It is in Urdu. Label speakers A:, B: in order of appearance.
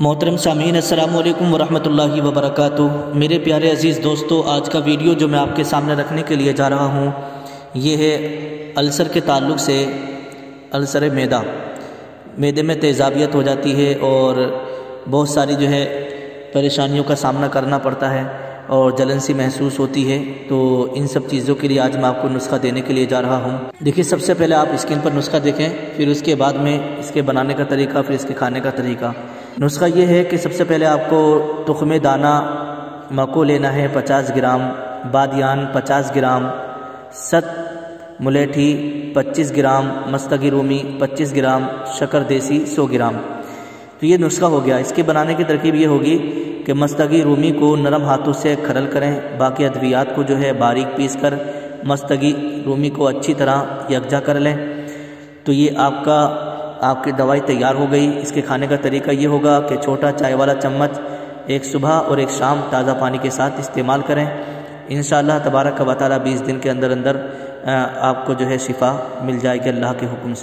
A: محترم سامعین، السلام علیکم ورحمۃ اللہ وبرکاتہ۔ میرے پیارے عزیز دوستو، آج کا ویڈیو جو میں آپ کے سامنے رکھنے کے لیے جا رہا ہوں، یہ ہے السر کے تعلق سے السر میدا میدے میں تیزابیت ہو جاتی ہے اور بہت ساری جو ہے پریشانیوں کا سامنا کرنا پڑتا ہے۔ اور جلن سی محسوس ہوتی ہے، تو ان سب چیزوں کے لیے آج میں آپ کو نسخہ دینے کے لیے جا رہا ہوں۔ دیکھیے، سب سے پہلے آپ اسکرین پر نسخہ دیکھیں، پھر اس کے بعد میں اس کے بنانے کا طریقہ، پھر اس کے کھانے کا طریقہ۔ نسخہ یہ ہے کہ سب سے پہلے آپ کو تخم دانہ مکو لینا ہے پچاس گرام، بادیان پچاس گرام، ست ملیٹھی پچیس گرام، مستگی رومی پچیس گرام، شکر دیسی سو گرام۔ تو یہ نسخہ ہو گیا۔ اس کے بنانے کی ترکیب یہ ہوگی کہ مستگی رومی کو نرم ہاتھوں سے کھرل کریں۔ باقی ادویات کو جو ہے باریک پیس کر مستگی رومی کو اچھی طرح یکجا کر لیں۔ تو یہ آپ کا، آپ کی دوائی تیار ہو گئی۔ اس کے کھانے کا طریقہ یہ ہوگا کہ چھوٹا چائے والا چمچ ایک صبح اور ایک شام تازہ پانی کے ساتھ استعمال کریں۔ انشاءاللہ تبارک و تعالی بیس دن کے اندر اندر آپ کو جو ہے شفا مل جائے گی اللہ کے حکم سے۔